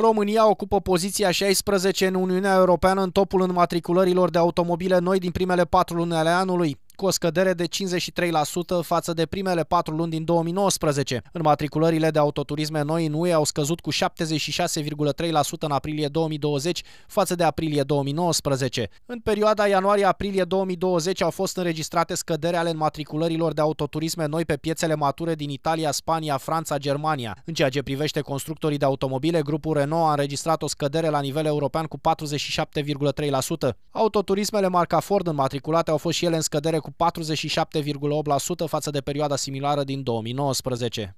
România ocupă poziția 16 în Uniunea Europeană în topul înmatriculărilor de automobile noi din primele patru luni ale anului cu o scădere de 53% față de primele patru luni din 2019. Înmatriculările de autoturisme noi în UE au scăzut cu 76,3% în aprilie 2020 față de aprilie 2019. În perioada ianuarie-aprilie 2020 au fost înregistrate scăderi ale înmatriculărilor de autoturisme noi pe piețele mature din Italia, Spania, Franța, Germania. În ceea ce privește constructorii de automobile, grupul Renault a înregistrat o scădere la nivel european cu 47,3%. Autoturismele marca Ford înmatriculate au fost și ele în scădere cu cu 47,8% față de perioada similară din 2019.